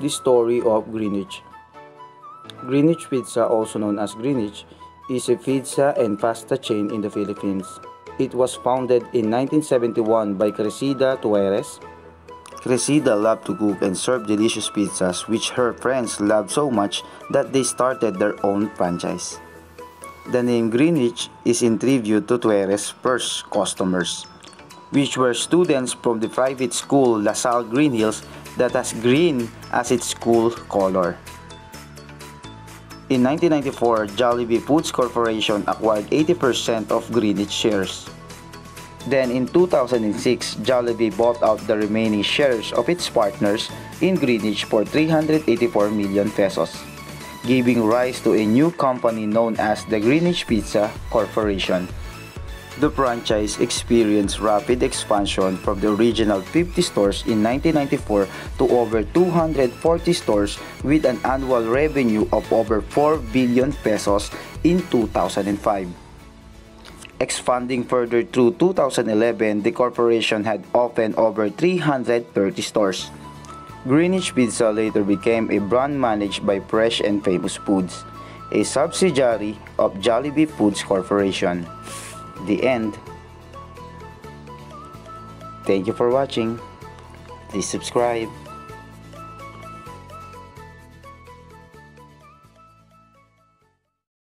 The story of Greenwich. Greenwich Pizza, also known as Greenwich, is a pizza and pasta chain in the Philippines. It was founded in 1971 by Cresida Tueres. Cresida loved to cook and serve delicious pizzas which her friends loved so much that they started their own franchise. The name Greenwich is in tribute to Tueres' first customers, which were students from the private school La Salle Green Hills that has green as its school color. In 1994, Jollibee Foods Corporation acquired 80% of Greenwich shares. Then in 2006, Jollibee bought out the remaining shares of its partners in Greenwich for 384 million pesos, giving rise to a new company known as the Greenwich Pizza Corporation. The franchise experienced rapid expansion from the original 50 stores in 1994 to over 240 stores with an annual revenue of over 4 billion pesos in 2005. Expanding further through 2011, the corporation had opened over 330 stores. Greenwich Pizza later became a brand managed by Fresh and Famous Foods, a subsidiary of Jollibee Foods Corporation. The end. Thank you for watching. Please subscribe.